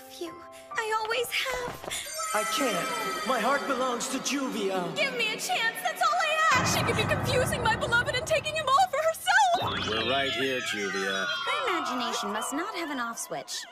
love you. I always have. I can't. My heart belongs to Juvia. Give me a chance, that's all I ask. She could be confusing my beloved and taking him all for herself. We're right here, Juvia. My imagination must not have an off switch.